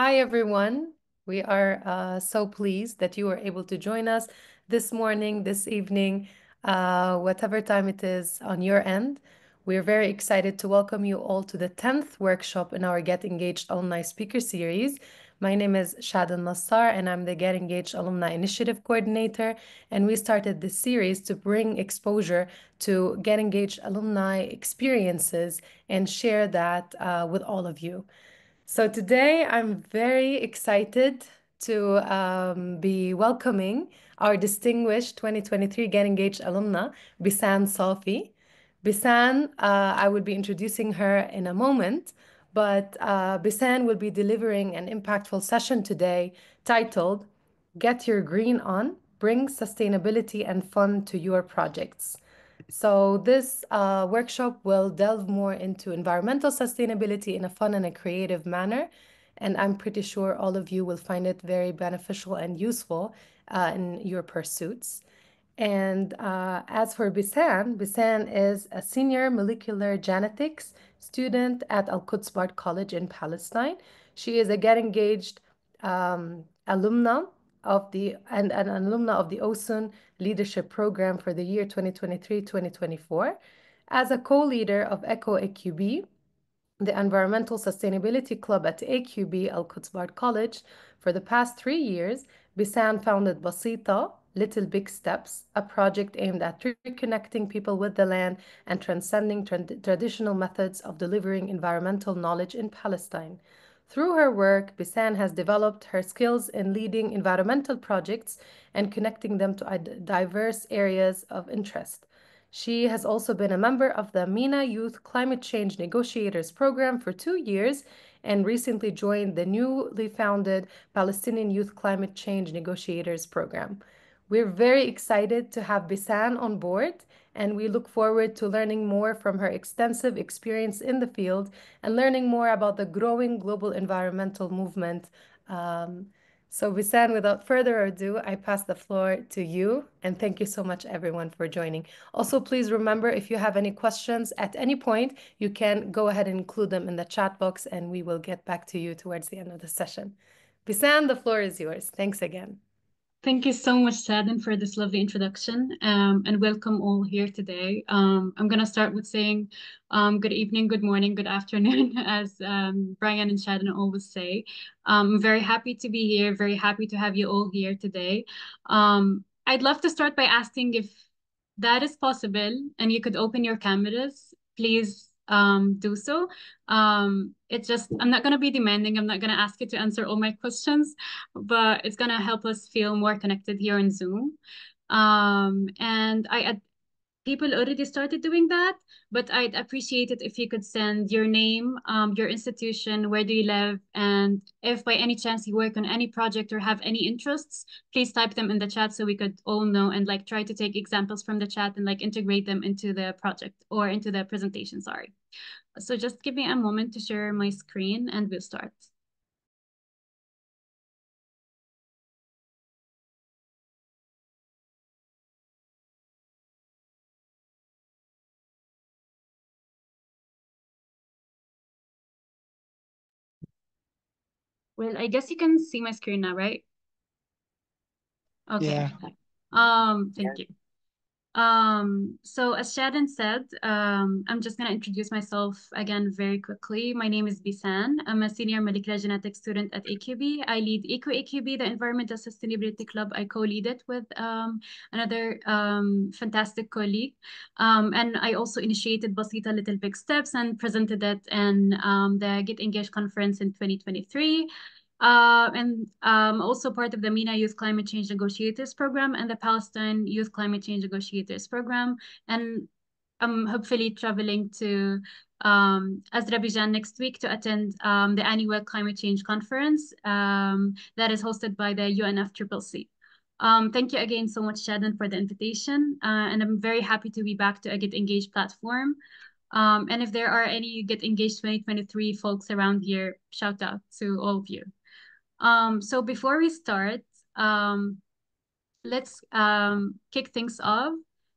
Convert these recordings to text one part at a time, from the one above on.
Hi, everyone. We are uh, so pleased that you were able to join us this morning, this evening, uh, whatever time it is on your end. We're very excited to welcome you all to the 10th workshop in our Get Engaged Alumni Speaker Series. My name is Shadan Nassar, and I'm the Get Engaged Alumni Initiative Coordinator. And we started this series to bring exposure to Get Engaged alumni experiences and share that uh, with all of you. So today I'm very excited to um, be welcoming our distinguished 2023 Get Engaged alumna, Bisan Safi. Bisan, uh, I will be introducing her in a moment, but uh, Bisan will be delivering an impactful session today titled Get Your Green On, Bring Sustainability and Fun to Your Projects. So this uh, workshop will delve more into environmental sustainability in a fun and a creative manner. And I'm pretty sure all of you will find it very beneficial and useful uh, in your pursuits. And uh, as for Bisan, Bisan is a senior molecular genetics student at Al Quds Bard College in Palestine. She is a Get Engaged um, alumna of the and an alumna of the OSUN Leadership Program for the year 2023-2024. As a co-leader of ECO AQB, the Environmental Sustainability Club at AQB Al Bard College, for the past three years, Bisan founded Basita, Little Big Steps, a project aimed at reconnecting people with the land and transcending tra traditional methods of delivering environmental knowledge in Palestine. Through her work, Bisan has developed her skills in leading environmental projects and connecting them to diverse areas of interest. She has also been a member of the MENA Youth Climate Change Negotiators Program for two years and recently joined the newly founded Palestinian Youth Climate Change Negotiators Program. We're very excited to have Bisan on board and we look forward to learning more from her extensive experience in the field and learning more about the growing global environmental movement. Um, so Bisan, without further ado, I pass the floor to you and thank you so much everyone for joining. Also, please remember if you have any questions at any point, you can go ahead and include them in the chat box and we will get back to you towards the end of the session. Bisan, the floor is yours. Thanks again. Thank you so much, Shadan, for this lovely introduction um, and welcome all here today. Um, I'm going to start with saying um, good evening, good morning, good afternoon, as um, Brian and Shadan always say. Um, I'm very happy to be here, very happy to have you all here today. Um, I'd love to start by asking if that is possible and you could open your cameras, please um, do so. Um, it's just, I'm not going to be demanding. I'm not going to ask you to answer all my questions, but it's going to help us feel more connected here in Zoom. Um, and I, people already started doing that, but I'd appreciate it if you could send your name, um, your institution, where do you live, and if by any chance you work on any project or have any interests, please type them in the chat so we could all know and like try to take examples from the chat and like integrate them into the project or into the presentation, sorry. So just give me a moment to share my screen and we'll start. Well, I guess you can see my screen now, right? Okay. Yeah. Um, thank you. Um, so as Shadan said, um, I'm just going to introduce myself again very quickly. My name is Bisan. I'm a senior molecular genetics student at AQB. I lead ECO AQB, the Environmental Sustainability Club. I co-lead it with um, another um, fantastic colleague. Um, and I also initiated Basita Little Big Steps and presented it in um, the Get Engaged conference in 2023. Uh, and um, also part of the MENA Youth Climate Change Negotiators Program and the Palestine Youth Climate Change Negotiators Program. And I'm hopefully traveling to um, Azerbaijan next week to attend um, the annual Climate Change Conference um, that is hosted by the UNFCCC. Um, thank you again so much, Shadan, for the invitation. Uh, and I'm very happy to be back to a Get Engaged platform. Um, and if there are any Get Engaged 2023 folks around here, shout out to all of you. Um, so before we start, um, let's um, kick things off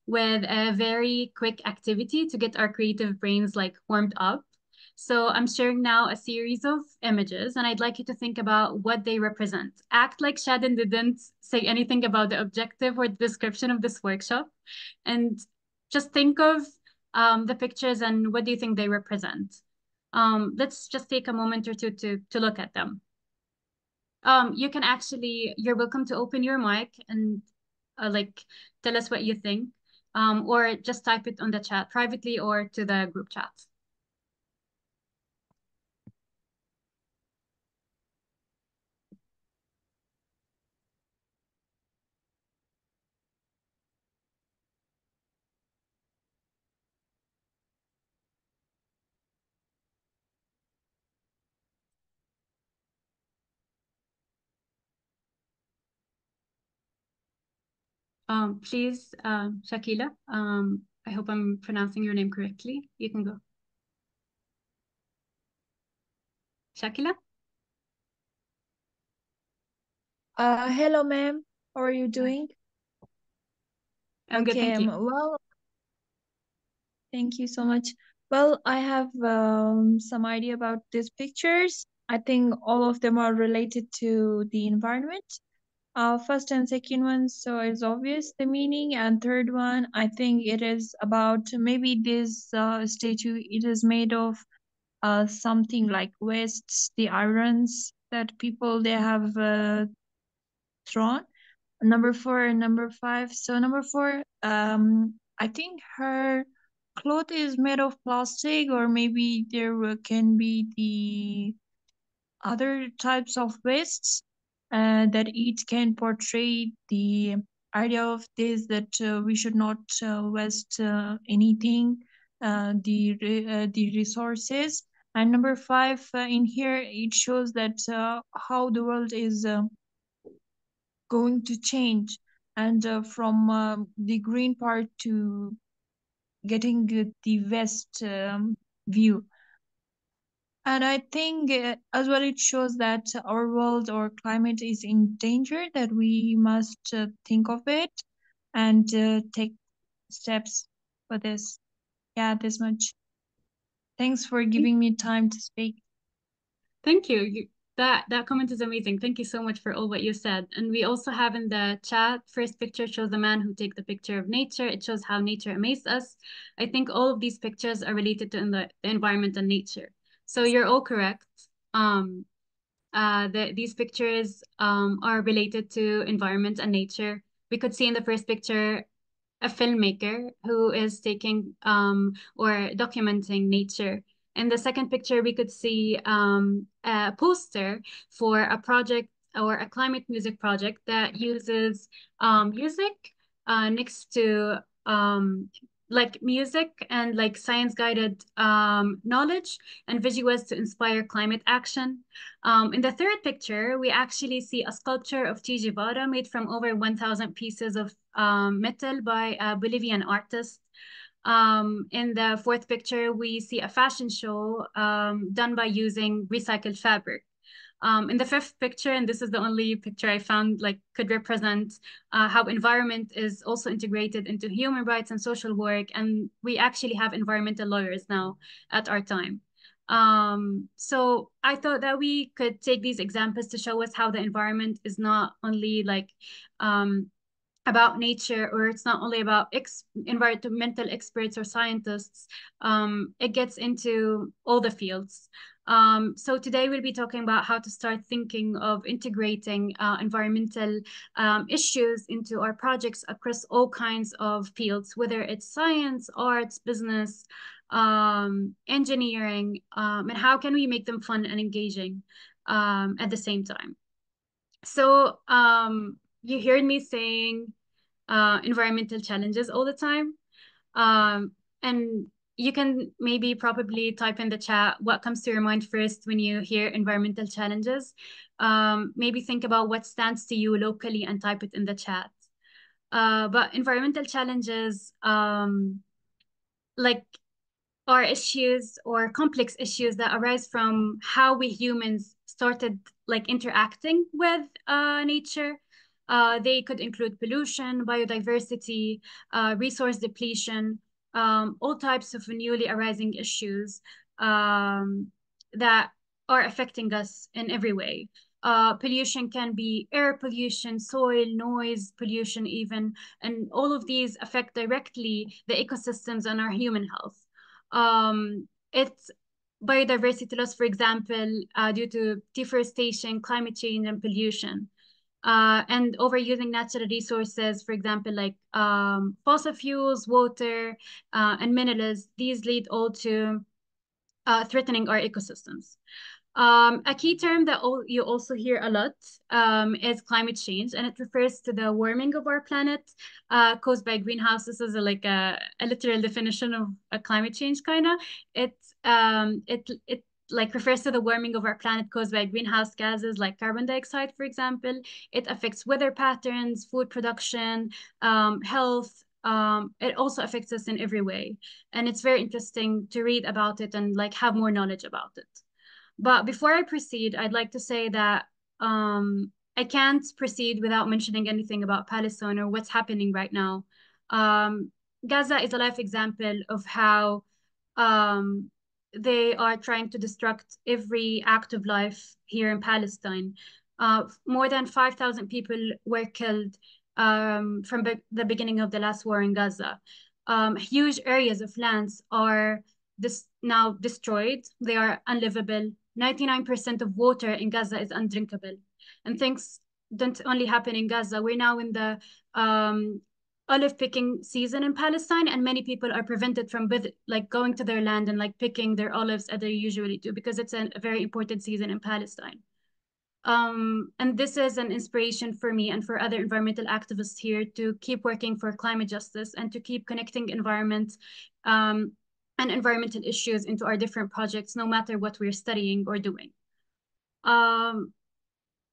with a very quick activity to get our creative brains like warmed up. So I'm sharing now a series of images, and I'd like you to think about what they represent. Act like Shadan didn't say anything about the objective or the description of this workshop, and just think of um, the pictures and what do you think they represent. Um, let's just take a moment or two to, to look at them. Um, you can actually, you're welcome to open your mic and uh, like tell us what you think, um, or just type it on the chat privately or to the group chat. Um, please, um, Shakila, um, I hope I'm pronouncing your name correctly. You can go. Shakila? Uh, hello, ma'am. How are you doing? I'm good, Okay, thank you. um, well, thank you so much. Well, I have um, some idea about these pictures. I think all of them are related to the environment. Uh, first and second one, so it's obvious the meaning, and third one, I think it is about maybe this uh, statue. It is made of uh, something like wastes, the irons that people they have uh, thrown. Number four and number five. So number four, um, I think her cloth is made of plastic, or maybe there can be the other types of wastes uh, that each can portray the idea of this that uh, we should not uh, waste uh, anything, uh, the re- the resources. And number five in here it shows that how the world is going to change, and from the green part to getting the the west um, view. And I think uh, as well it shows that our world or climate is in danger, that we must uh, think of it and uh, take steps for this. Yeah, this much. Thanks for giving me time to speak. Thank you. you. That that comment is amazing. Thank you so much for all what you said. And we also have in the chat, first picture shows the man who take the picture of nature. It shows how nature amazed us. I think all of these pictures are related to in the, the environment and nature. So you're all correct. Um, uh, the, these pictures um, are related to environment and nature. We could see in the first picture a filmmaker who is taking um, or documenting nature. In the second picture, we could see um, a poster for a project or a climate music project that uses um, music uh, next to um, like music and like science guided um, knowledge and visuals to inspire climate action. Um, in the third picture, we actually see a sculpture of Che made from over 1,000 pieces of um, metal by a Bolivian artist. Um, in the fourth picture, we see a fashion show um, done by using recycled fabric. Um, in the fifth picture, and this is the only picture I found like could represent uh, how environment is also integrated into human rights and social work. And we actually have environmental lawyers now at our time. Um, so I thought that we could take these examples to show us how the environment is not only like um, about nature or it's not only about ex environmental experts or scientists um, it gets into all the fields um, so today we'll be talking about how to start thinking of integrating uh, environmental um, issues into our projects across all kinds of fields whether it's science arts business um, engineering um, and how can we make them fun and engaging um, at the same time so um, you heard me saying uh, environmental challenges all the time. Um, and you can maybe probably type in the chat what comes to your mind first when you hear environmental challenges. Um, maybe think about what stands to you locally and type it in the chat. Uh, but environmental challenges, um, like are issues or complex issues that arise from how we humans started like interacting with uh, nature. Uh, they could include pollution, biodiversity, uh, resource depletion, um, all types of newly arising issues. um, that are affecting us in every way. Uh, pollution can be air pollution, soil, noise pollution, even, and all of these affect directly the ecosystems and our human health. Um, it's biodiversity loss, for example, uh, due to deforestation, climate change, and pollution. Uh, and overusing natural resources, for example, like um, fossil fuels, water, uh, and minerals, these lead all to uh, threatening our ecosystems. Um, a key term that all, you also hear a lot um, is climate change, and it refers to the warming of our planet uh, caused by greenhouses. This is a, like a, a, literal definition of a climate change, kind of. It um, it it like refers to the warming of our planet caused by greenhouse gases like carbon dioxide, for example. It affects weather patterns, food production, um, health, um, it also affects us in every way. And it's very interesting to read about it and like have more knowledge about it. But before I proceed, I'd like to say that um, I can't proceed without mentioning anything about Palestine or what's happening right now. Um, Gaza is a life example of how um, they are trying to destruct every act of life here in Palestine. Uh, more than 5,000 people were killed um, from be the beginning of the last war in Gaza. Um, huge areas of lands are now destroyed. They are unlivable. 99% of water in Gaza is undrinkable. And things don't only happen in Gaza. We're now in the um, olive picking season in Palestine, and many people are prevented from like going to their land and like picking their olives as they usually do because it's a, a very important season in Palestine. Um, and this is an inspiration for me and for other environmental activists here to keep working for climate justice and to keep connecting environment um, and environmental issues into our different projects, no matter what we're studying or doing. Um,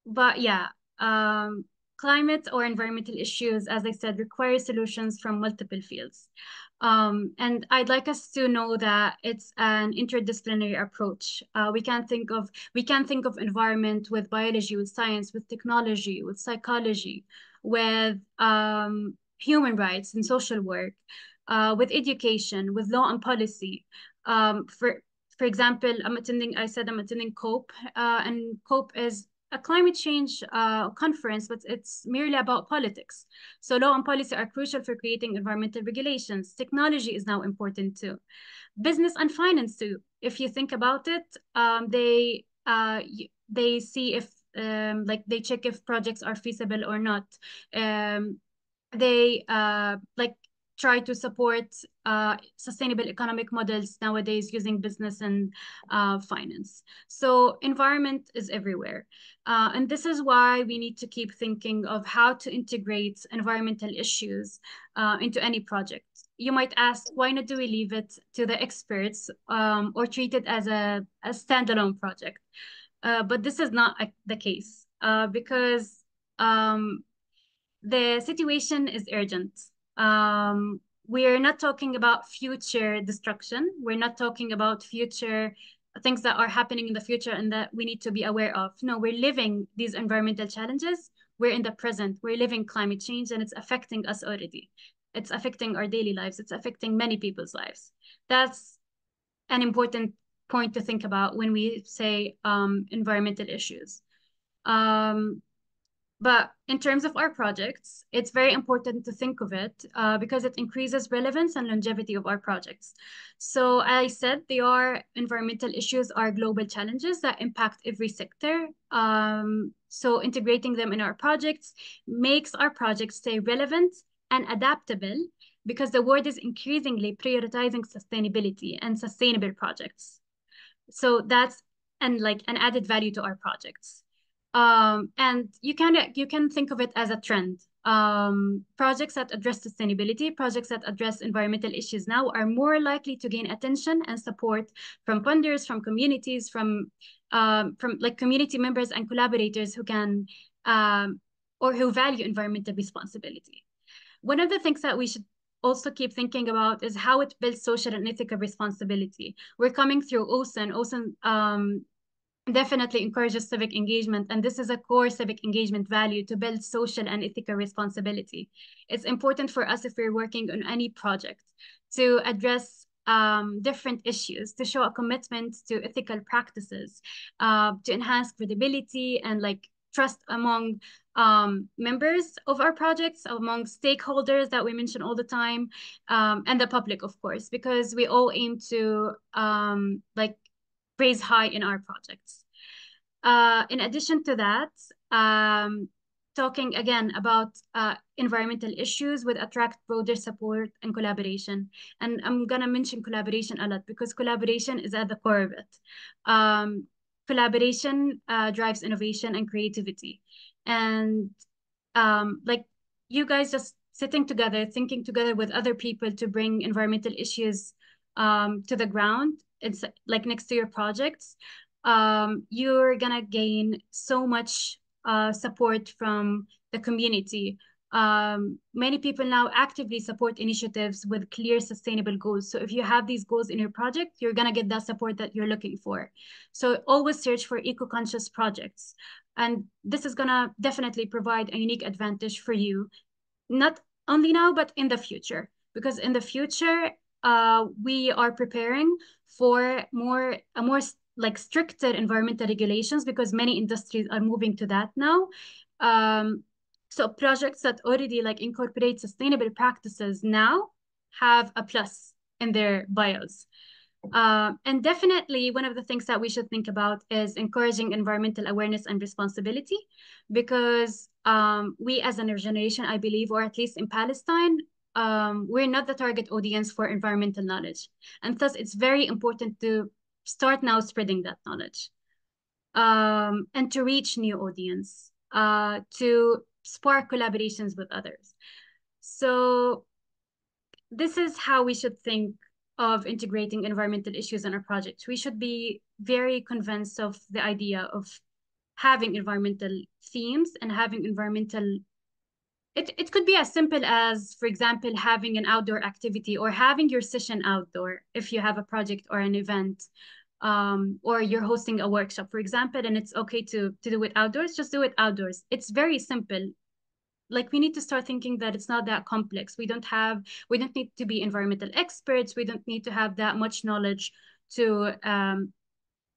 but yeah, um, climate or environmental issues, as I said, require solutions from multiple fields. Um, and I'd like us to know that it's an interdisciplinary approach. Uh, we can think of we can think of environment with biology, with science, with technology, with psychology, with um, human rights and social work, uh, with education, with law and policy. Um, for for example, I'm attending. I said I'm attending COPE, uh, and COPE is a climate change uh, conference, but it's merely about politics. So law and policy are crucial for creating environmental regulations. Technology is now important too. Business and finance too. If you think about it, um, they uh, they see if um, like they check if projects are feasible or not. Um, they uh, like try to support uh, sustainable economic models nowadays using business and uh, finance. So environment is everywhere. Uh, and this is why we need to keep thinking of how to integrate environmental issues uh, into any project. You might ask, why not do we leave it to the experts um, or treat it as a, a standalone project? Uh, but this is not a, the case uh, because um, the situation is urgent um, we're not talking about future destruction. We're not talking about future things that are happening in the future and that we need to be aware of. No, we're living these environmental challenges. We're in the present. We're living climate change and it's affecting us already. It's affecting our daily lives. It's affecting many people's lives. That's an important point to think about when we say um, environmental issues. Um, but in terms of our projects, it's very important to think of it uh, because it increases relevance and longevity of our projects. So I said they are environmental issues are global challenges that impact every sector. Um, so integrating them in our projects makes our projects stay relevant and adaptable because the world is increasingly prioritizing sustainability and sustainable projects. So that's and like an added value to our projects. Um, and you can you can think of it as a trend. Um, projects that address sustainability, projects that address environmental issues now are more likely to gain attention and support from funders, from communities, from um, from like community members and collaborators who can um, or who value environmental responsibility. One of the things that we should also keep thinking about is how it builds social and ethical responsibility. We're coming through OSUN. OSUN um, definitely encourages civic engagement and this is a core civic engagement value to build social and ethical responsibility. It's important for us if we're working on any project to address um, different issues to show a commitment to ethical practices, uh, to enhance credibility and like trust among um, members of our projects, among stakeholders that we mention all the time, um, and the public, of course, because we all aim to um, like raise high in our projects. Uh, in addition to that, um, talking again about uh, environmental issues would attract broader support and collaboration. And I'm gonna mention collaboration a lot because collaboration is at the core of it. Um, collaboration uh, drives innovation and creativity. And um, like you guys just sitting together, thinking together with other people to bring environmental issues um, to the ground, it's like next to your projects, um, you're gonna gain so much uh, support from the community. Um, many people now actively support initiatives with clear sustainable goals. So if you have these goals in your project, you're gonna get that support that you're looking for. So always search for eco-conscious projects. And this is gonna definitely provide a unique advantage for you, not only now, but in the future. Because in the future, uh, we are preparing for more a more like stricter environmental regulations because many industries are moving to that now. Um, so projects that already like incorporate sustainable practices now have a plus in their bios. Uh, and definitely one of the things that we should think about is encouraging environmental awareness and responsibility because um, we as a generation, I believe, or at least in Palestine, um, we're not the target audience for environmental knowledge. And thus it's very important to start now spreading that knowledge um, and to reach new audience, uh, to spark collaborations with others. So this is how we should think of integrating environmental issues in our project. We should be very convinced of the idea of having environmental themes and having environmental it, it could be as simple as, for example, having an outdoor activity or having your session outdoor if you have a project or an event um, or you're hosting a workshop, for example, and it's okay to, to do it outdoors, just do it outdoors. It's very simple. Like we need to start thinking that it's not that complex. We don't have, we don't need to be environmental experts. We don't need to have that much knowledge to, um,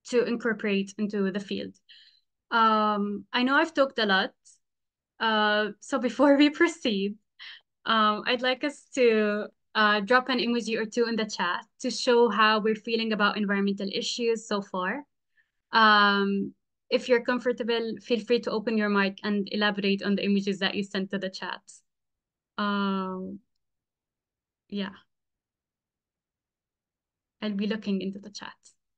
to incorporate into the field. Um, I know I've talked a lot. Uh, so before we proceed, um, I'd like us to uh, drop an emoji or two in the chat to show how we're feeling about environmental issues so far. Um, if you're comfortable, feel free to open your mic and elaborate on the images that you sent to the chat. Um, yeah. I'll be looking into the chat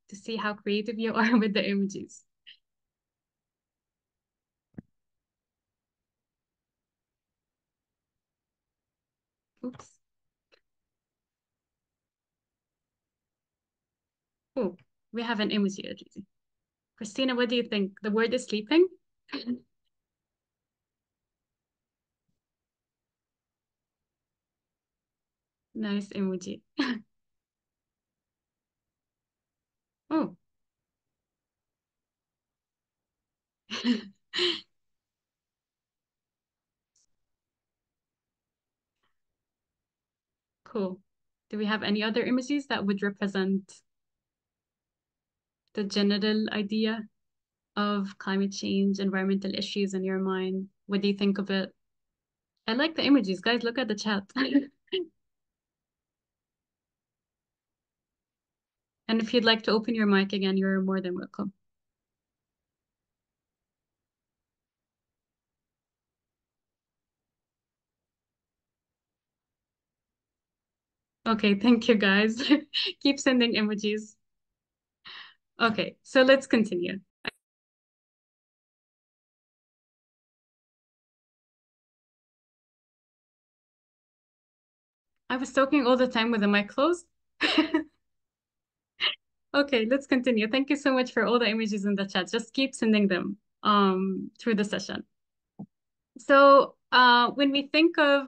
to see how creative you are with the images. Oops. Oh, we have an emoji emoji. Christina, what do you think? The word is sleeping? nice emoji. oh. cool. Do we have any other images that would represent the general idea of climate change, environmental issues in your mind? What do you think of it? I like the images. Guys, look at the chat. and if you'd like to open your mic again, you're more than welcome. Okay, thank you guys. Keep sending emojis. Okay, so let's continue. I was talking all the time with the mic closed. okay, let's continue. Thank you so much for all the images in the chat. Just keep sending them um, through the session. So uh, when we think of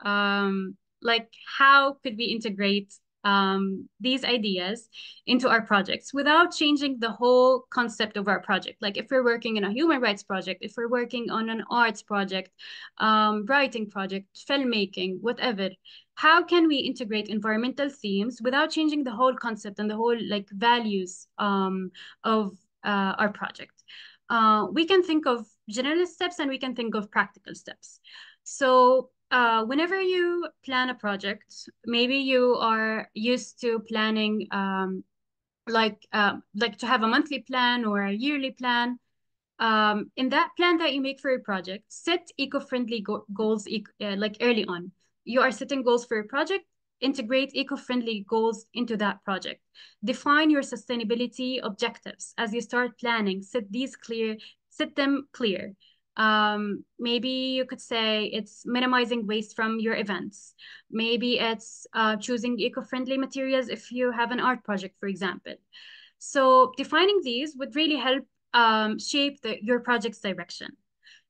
um, like how could we integrate um, these ideas into our projects without changing the whole concept of our project. Like if we're working in a human rights project, if we're working on an arts project, um, writing project, filmmaking, whatever, how can we integrate environmental themes without changing the whole concept and the whole like values um, of uh, our project? Uh, we can think of general steps and we can think of practical steps. So uh, whenever you plan a project, maybe you are used to planning um, like uh, like to have a monthly plan or a yearly plan. Um, in that plan that you make for your project, set eco-friendly go goals uh, like early on. You are setting goals for your project, integrate eco-friendly goals into that project. Define your sustainability objectives as you start planning. Set these clear, set them clear. Um, maybe you could say it's minimizing waste from your events. Maybe it's uh, choosing eco-friendly materials if you have an art project, for example. So defining these would really help um, shape the, your project's direction.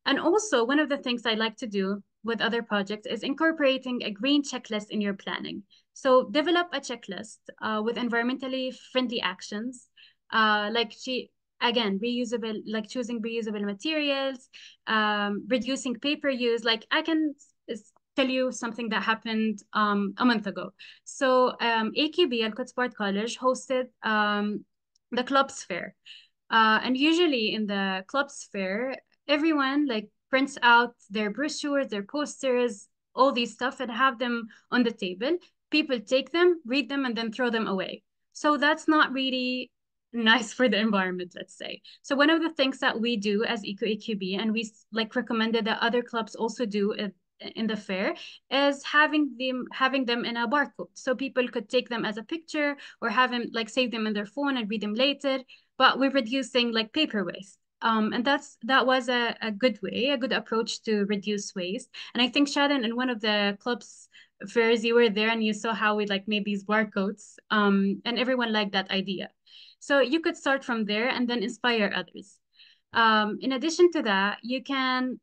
And also, one of the things I like to do with other projects is incorporating a green checklist in your planning. So develop a checklist uh, with environmentally friendly actions, uh, like she, again, reusable, like choosing reusable materials, um, reducing paper use. Like I can tell you something that happened um, a month ago. So um, AQB, Sport College, hosted um, the clubs fair. Uh, and usually in the clubs fair, everyone like prints out their brochures, their posters, all these stuff and have them on the table. People take them, read them, and then throw them away. So that's not really nice for the environment, let's say. So one of the things that we do as Eco AQB, and we like recommended that other clubs also do in the fair, is having them having them in a barcode, so people could take them as a picture or have them like save them in their phone and read them later. But we're reducing like paper waste. Um, and that's that was a, a good way, a good approach to reduce waste. And I think Sharon, in one of the clubs fairs, you were there and you saw how we like made these barcodes. Um, and everyone liked that idea. So you could start from there and then inspire others. Um, in addition to that, you can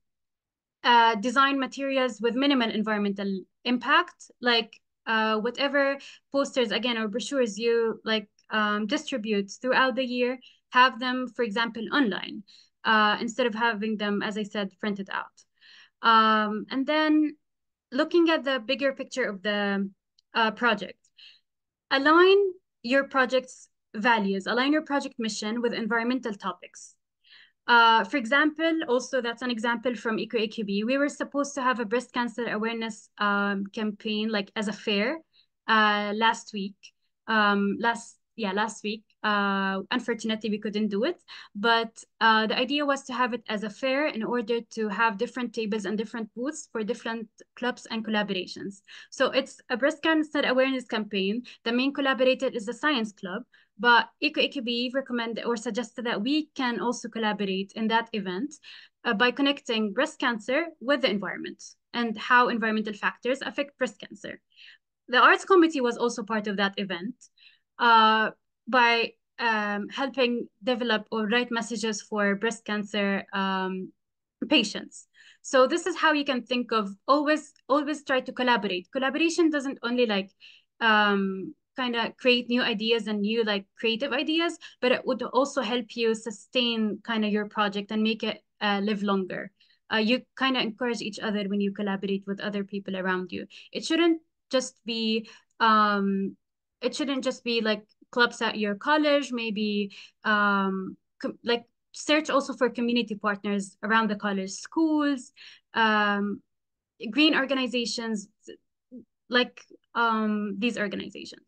uh, design materials with minimal environmental impact, like uh, whatever posters again or brochures you like um, distribute throughout the year have them, for example, online uh, instead of having them, as I said, printed out. Um, and then looking at the bigger picture of the uh, project, align your project's values, align your project mission with environmental topics. Uh, for example, also that's an example from Eco AQB. We were supposed to have a breast cancer awareness um, campaign like as a fair uh, last week, um, last yeah, last week. Uh, unfortunately, we couldn't do it, but uh, the idea was to have it as a fair in order to have different tables and different booths for different clubs and collaborations. So it's a breast cancer awareness campaign. The main collaborator is the science club, but Eco AQB recommended or suggested that we can also collaborate in that event uh, by connecting breast cancer with the environment and how environmental factors affect breast cancer. The arts committee was also part of that event uh, by um, helping develop or write messages for breast cancer um, patients. So this is how you can think of always, always try to collaborate. Collaboration doesn't only like um, kind of create new ideas and new like creative ideas, but it would also help you sustain kind of your project and make it uh, live longer. Uh, you kind of encourage each other when you collaborate with other people around you. It shouldn't just be um, it shouldn't just be like clubs at your college, maybe um, like search also for community partners around the college, schools, um, green organizations, like um, these organizations.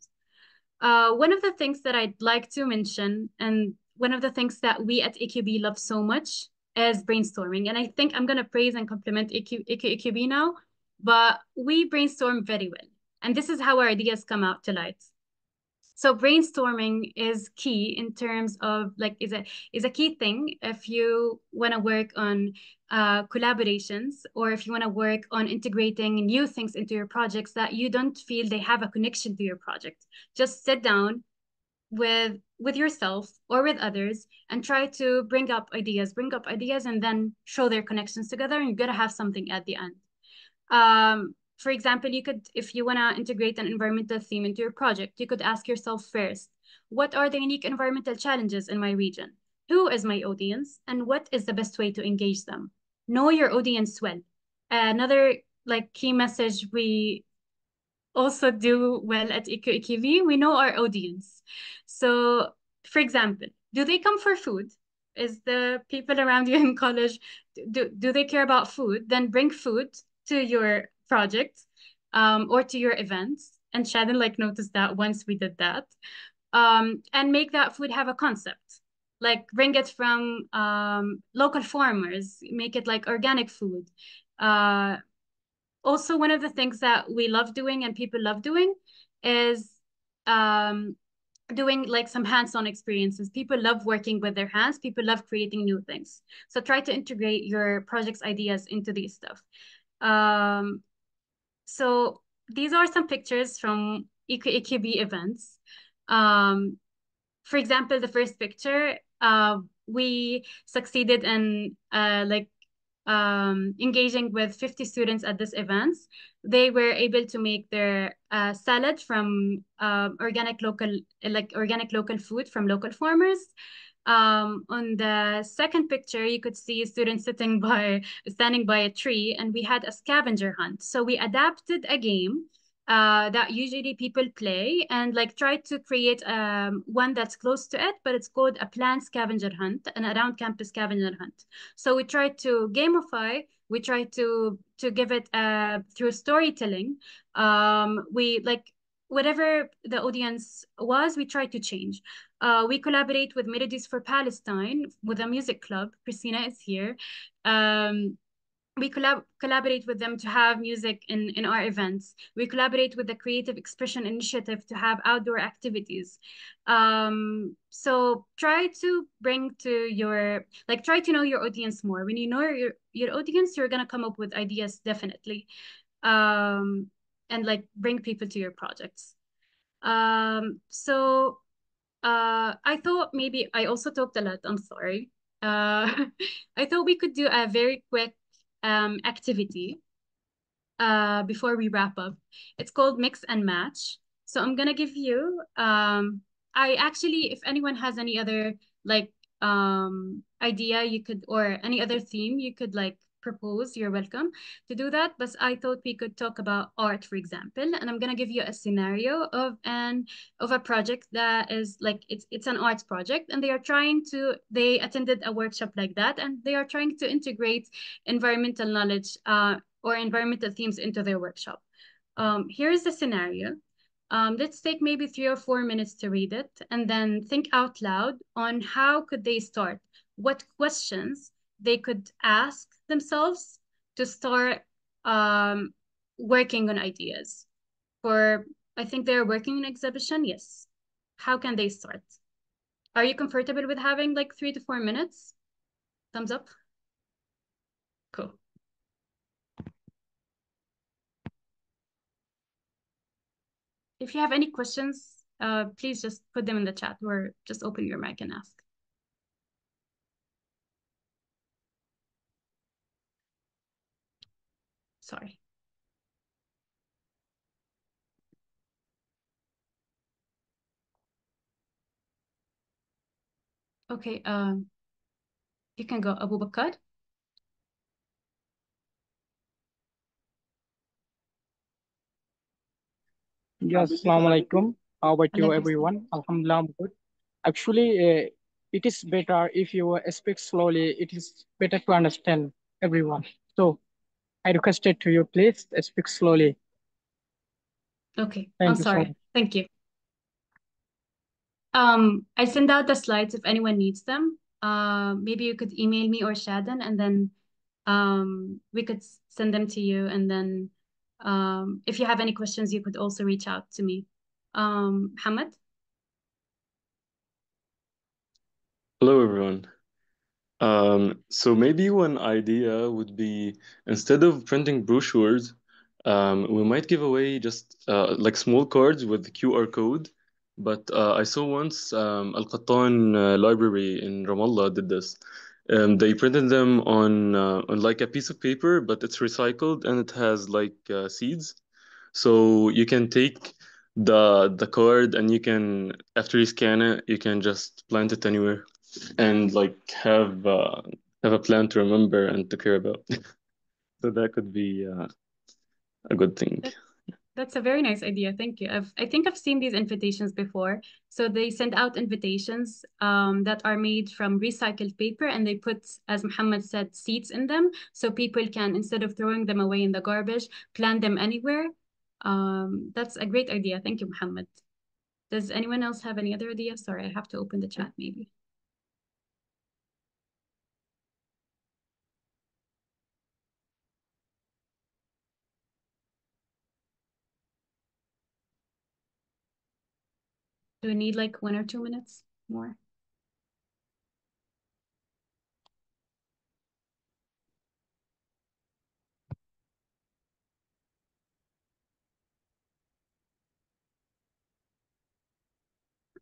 Uh, one of the things that I'd like to mention, and one of the things that we at AQB love so much is brainstorming. And I think I'm going to praise and compliment AQ, AQ, AQB now, but we brainstorm very well. And this is how our ideas come out to light. So brainstorming is key in terms of like is a is a key thing if you want to work on uh, collaborations or if you want to work on integrating new things into your projects that you don't feel they have a connection to your project. Just sit down with with yourself or with others and try to bring up ideas, bring up ideas and then show their connections together and you're gonna have something at the end. Um, for example, you could, if you want to integrate an environmental theme into your project, you could ask yourself first, what are the unique environmental challenges in my region? Who is my audience? And what is the best way to engage them? Know your audience well. Another like key message we also do well at EQ we know our audience. So, for example, do they come for food? Is the people around you in college, do, do they care about food? Then bring food to your project um, or to your events. And Shannon like noticed that once we did that. Um, and make that food have a concept. Like bring it from um, local farmers, make it like organic food. Uh, also one of the things that we love doing and people love doing is um, doing like some hands-on experiences. People love working with their hands. People love creating new things. So try to integrate your project's ideas into these stuff. Um, so these are some pictures from EQB events. Um, for example, the first picture, uh, we succeeded in uh, like um, engaging with 50 students at this event. They were able to make their uh, salad from uh, organic local, like organic local food from local farmers. Um, on the second picture, you could see students sitting by, standing by a tree, and we had a scavenger hunt. So we adapted a game uh, that usually people play and like try to create um, one that's close to it, but it's called a plant scavenger hunt, an around campus scavenger hunt. So we try to gamify, we try to to give it uh, through storytelling. Um, we like whatever the audience was, we try to change. Uh, we collaborate with Melodies for Palestine with a music club. Christina is here. Um, we collab collaborate with them to have music in, in our events. We collaborate with the Creative Expression Initiative to have outdoor activities. Um, so try to bring to your, like try to know your audience more. When you know your, your audience, you're gonna come up with ideas definitely. Um, and like bring people to your projects. Um, so uh, I thought maybe I also talked a lot, I'm sorry. Uh, I thought we could do a very quick um, activity uh, before we wrap up. It's called Mix and Match. So I'm gonna give you, um, I actually, if anyone has any other like um, idea you could, or any other theme you could like propose, you're welcome to do that. But I thought we could talk about art, for example, and I'm gonna give you a scenario of an of a project that is like it's it's an arts project, and they are trying to they attended a workshop like that, and they are trying to integrate environmental knowledge uh, or environmental themes into their workshop. Um, here's the scenario. Um, let's take maybe three or four minutes to read it and then think out loud on how could they start, what questions they could ask themselves to start um, working on ideas. For, I think they're working on exhibition, yes. How can they start? Are you comfortable with having like three to four minutes? Thumbs up. Cool. If you have any questions, uh, please just put them in the chat or just open your mic and ask. Sorry. Okay, um, you can go, Abu Bakr. Yes, Assalamu alaikum. How about you, everyone? Alhamdulillah, I'm good. Actually, uh, it is better if you speak slowly. It is better to understand everyone. So I requested to you, please speak slowly. Okay, Thank I'm sorry. So Thank you. Um, I send out the slides if anyone needs them. Uh, maybe you could email me or Shadan, and then um, we could send them to you. And then um, if you have any questions, you could also reach out to me. Um, Hamad? Hello, everyone. Um, so maybe one idea would be instead of printing brochures, um, we might give away just uh, like small cards with QR code. But uh, I saw once um, Al Qattan uh, Library in Ramallah did this. Um, they printed them on uh, on like a piece of paper, but it's recycled and it has like uh, seeds. So you can take the the card and you can after you scan it, you can just plant it anywhere and like have uh, have a plan to remember and to care about. so that could be uh, a good thing. That's a very nice idea. Thank you. I've, I think I've seen these invitations before. So they send out invitations um, that are made from recycled paper and they put, as Muhammad said, seeds in them. So people can, instead of throwing them away in the garbage, plant them anywhere. Um, that's a great idea. Thank you, Muhammad. Does anyone else have any other ideas? Sorry, I have to open the chat maybe. Do we need like one or two minutes more?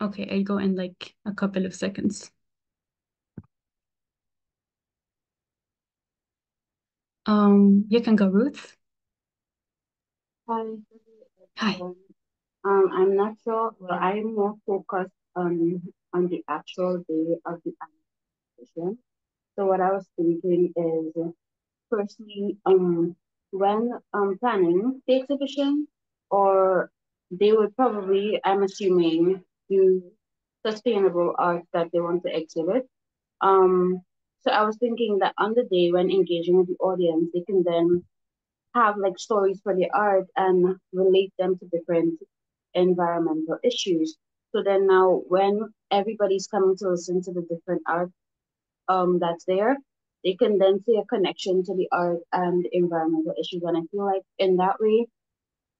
Okay, I'll go in like a couple of seconds. Um, you can go, Ruth. Hi. Hi. Um, I'm not sure. Well, I'm more focused on on the actual day of the exhibition. So what I was thinking is, firstly, um, when um planning the exhibition, or they would probably, I'm assuming, do sustainable art that they want to exhibit. Um, so I was thinking that on the day when engaging with the audience, they can then have like stories for the art and relate them to different environmental issues. So then now when everybody's coming to listen to the different art um that's there, they can then see a connection to the art and environmental issues. And I feel like in that way,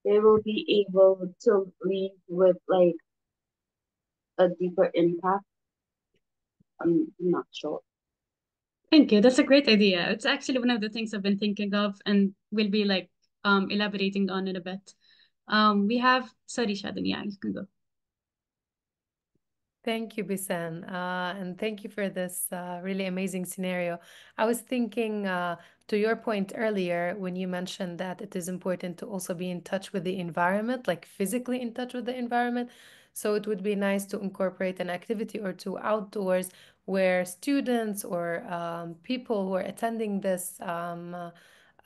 they will be able to leave with like a deeper impact. I'm not sure. Thank you. That's a great idea. It's actually one of the things I've been thinking of and we'll be like um elaborating on it a bit. Um, we have, Shadan, yeah, you can go. Thank you, Bisan, uh, and thank you for this uh, really amazing scenario. I was thinking uh, to your point earlier when you mentioned that it is important to also be in touch with the environment, like physically in touch with the environment. So it would be nice to incorporate an activity or two outdoors where students or um, people who are attending this um,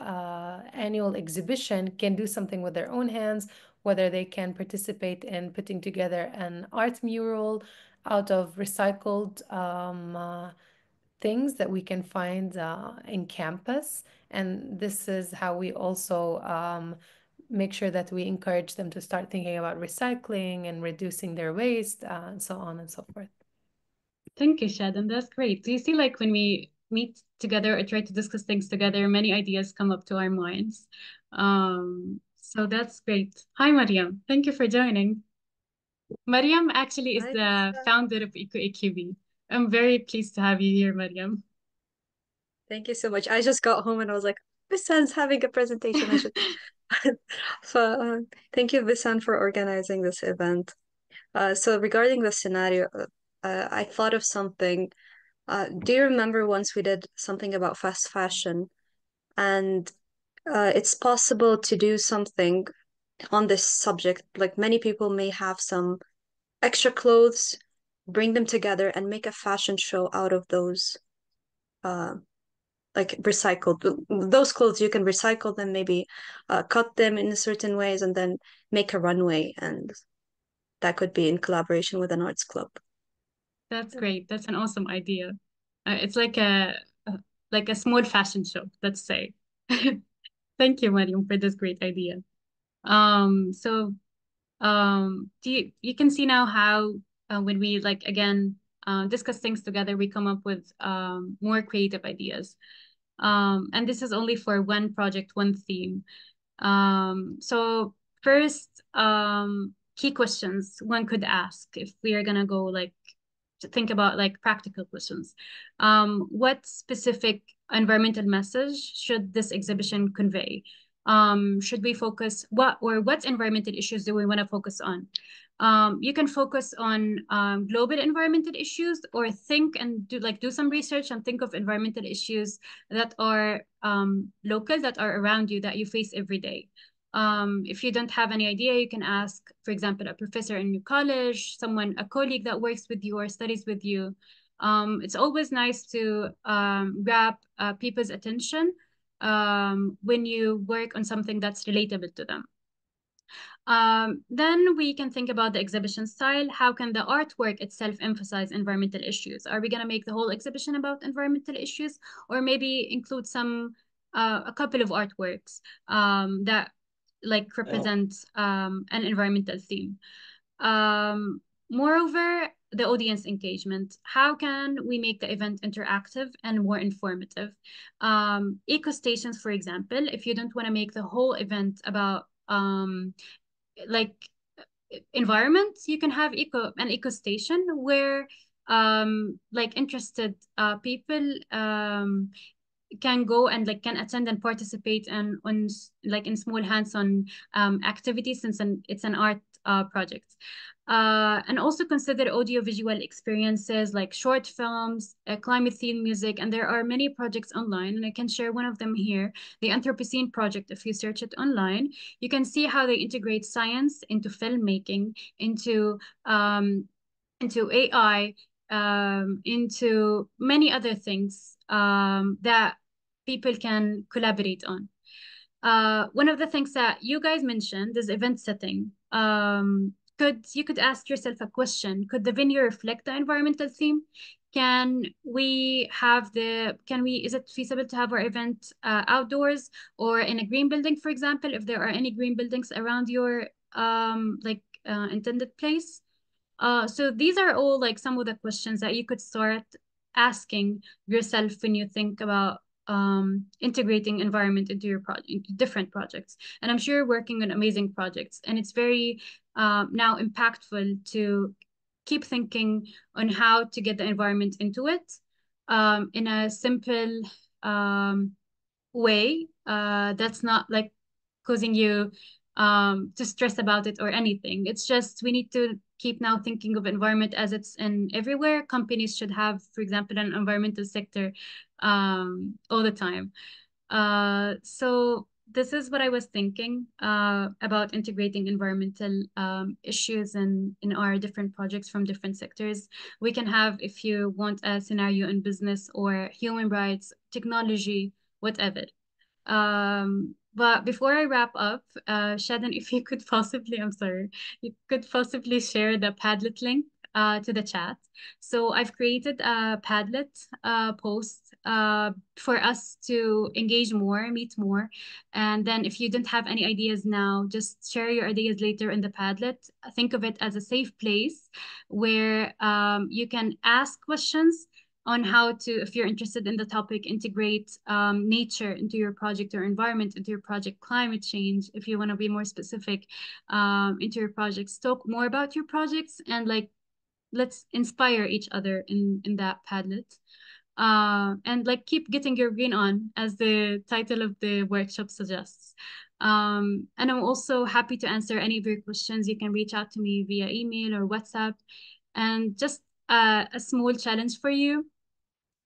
uh, annual exhibition can do something with their own hands, whether they can participate in putting together an art mural out of recycled um, uh, things that we can find uh, in campus. And this is how we also um, make sure that we encourage them to start thinking about recycling and reducing their waste uh, and so on and so forth. Thank you, Shadan. That's great. Do you see like when we meet together or try to discuss things together, many ideas come up to our minds. Um, so that's great. Hi, Mariam. Thank you for joining. Mariam actually is Hi, the founder of EcoAQB. I'm very pleased to have you here, Mariam. Thank you so much. I just got home and I was like, Bisan's having a presentation. I should. so uh, thank you, Bisan, for organizing this event. Uh, so regarding the scenario, uh, I thought of something. Uh, do you remember once we did something about fast fashion? And uh, it's possible to do something on this subject. Like many people may have some extra clothes, bring them together and make a fashion show out of those uh, like recycled those clothes you can recycle them maybe uh, cut them in certain ways and then make a runway and that could be in collaboration with an arts club that's great. That's an awesome idea. Uh, it's like a, a like a small fashion show let's say. Thank you mariam for this great idea. Um so um do you you can see now how uh, when we like again uh, discuss things together we come up with um more creative ideas. Um and this is only for one project one theme. Um so first um key questions one could ask if we are gonna go like think about like practical questions um what specific environmental message should this exhibition convey um, should we focus what or what environmental issues do we want to focus on? Um, you can focus on um, global environmental issues or think and do like do some research and think of environmental issues that are um, local that are around you that you face every day. Um, if you don't have any idea, you can ask, for example, a professor in your college, someone, a colleague that works with you or studies with you. Um, it's always nice to um, grab uh, people's attention um, when you work on something that's relatable to them. Um, then we can think about the exhibition style. How can the artwork itself emphasize environmental issues? Are we going to make the whole exhibition about environmental issues or maybe include some, uh, a couple of artworks um, that like represent um, an environmental theme? Um, moreover, the audience engagement. How can we make the event interactive and more informative? Um, eco stations, for example, if you don't want to make the whole event about um, like environment, you can have eco an eco station where um, like interested uh, people um, can go and like can attend and participate and on like in small hands-on um, activities since an, it's an art uh, project. Uh, and also consider audiovisual experiences like short films, uh, climate themed music, and there are many projects online, and I can share one of them here, the Anthropocene project. If you search it online, you can see how they integrate science into filmmaking, into um, into AI, um, into many other things um, that people can collaborate on. Uh, one of the things that you guys mentioned is event setting. Um, could you could ask yourself a question? Could the venue reflect the environmental theme? Can we have the, can we, is it feasible to have our event uh, outdoors or in a green building, for example, if there are any green buildings around your um, like uh, intended place? Uh, so these are all like some of the questions that you could start asking yourself when you think about um, integrating environment into your project, different projects. And I'm sure you're working on amazing projects. And it's very um, now impactful to keep thinking on how to get the environment into it um, in a simple um, way uh, that's not like causing you um, to stress about it or anything. It's just we need to keep now thinking of environment as it's in everywhere. Companies should have, for example, an environmental sector um, all the time. Uh, so this is what I was thinking uh, about integrating environmental um, issues in, in our different projects from different sectors. We can have, if you want a scenario in business or human rights, technology, whatever. Um, but before I wrap up, uh, if you could possibly, I'm sorry, you could possibly share the Padlet link uh, to the chat. So I've created a Padlet uh, post uh, for us to engage more, meet more. And then if you don't have any ideas now, just share your ideas later in the Padlet. Think of it as a safe place where um, you can ask questions on how to, if you're interested in the topic, integrate um, nature into your project or environment into your project, climate change, if you want to be more specific um, into your projects, talk more about your projects and like, let's inspire each other in, in that Padlet. Uh, and like keep getting your green on as the title of the workshop suggests. Um, and I'm also happy to answer any of your questions. You can reach out to me via email or WhatsApp. And just uh, a small challenge for you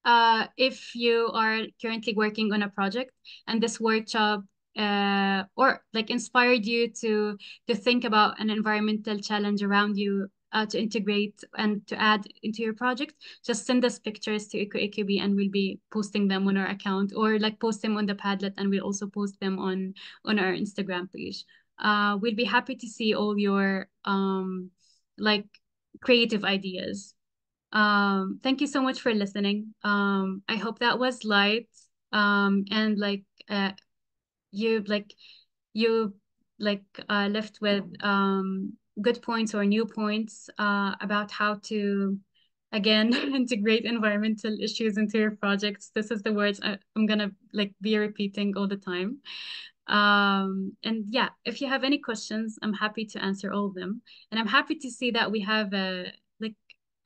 uh, if you are currently working on a project and this workshop uh, or like inspired you to to think about an environmental challenge around you uh, to integrate and to add into your project, just send us pictures to EcoAQB and we'll be posting them on our account or like post them on the Padlet and we'll also post them on, on our Instagram page. Uh, we'll be happy to see all your um, like creative ideas. Um, thank you so much for listening. Um, I hope that was light. Um, and like uh, you like you like uh, left with um good points or new points uh about how to again integrate environmental issues into your projects. This is the words I, I'm gonna like be repeating all the time. Um, and yeah, if you have any questions, I'm happy to answer all of them. And I'm happy to see that we have a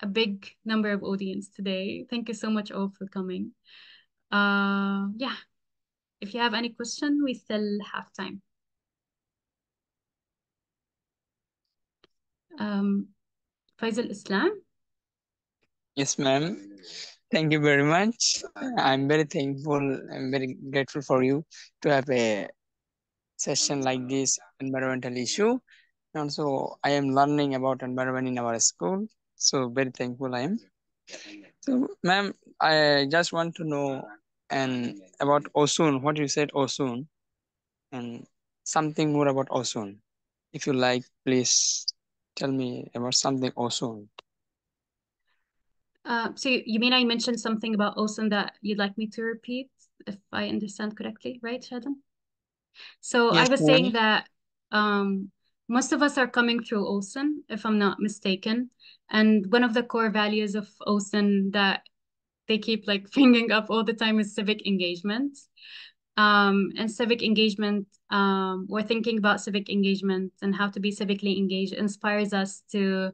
a big number of audience today. Thank you so much all for coming. Uh, yeah, if you have any question, we still have time. Um, Faisal Islam? Yes, ma'am. Thank you very much. I'm very thankful. I'm very grateful for you to have a session like this environmental issue. And also, I am learning about environment in our school. So very thankful I am. So ma'am, I just want to know and about ozone, what you said ozone and something more about ozone. if you like, please tell me about something ozone. Uh, so you, mean I mentioned something about ozone that you'd like me to repeat, if I understand correctly, right, Shadan? So Yes, I was saying that um, most of us are coming through OSUN, if I'm not mistaken. And one of the core values of OSUN that they keep like bringing up all the time is civic engagement. Um, and civic engagement, um, we're thinking about civic engagement and how to be civically engaged inspires us to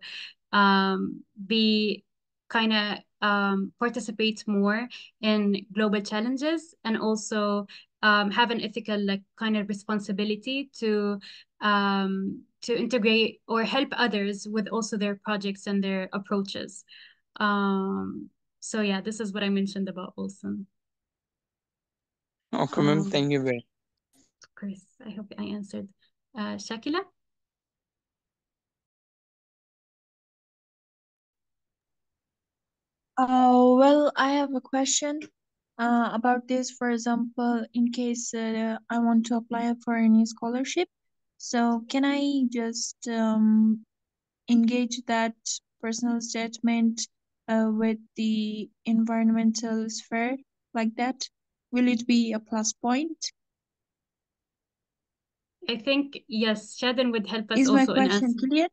um, be kind of um, participate more in global challenges and also um, have an ethical like kind of responsibility to um, to integrate or help others with also their projects and their approaches. Um, so yeah, this is what I mentioned about OSUN. Okay, ma'am. Um, Thank you very Chris, I hope I answered. Uh, Shakila? Uh, well, I have a question uh, about this. For example, in case uh, I want to apply for any scholarship, so can I just um, engage that personal statement uh, with the environmental sphere like that? Will it be a plus point? I think yes, Shadan would help us Is my also in question answering. clear?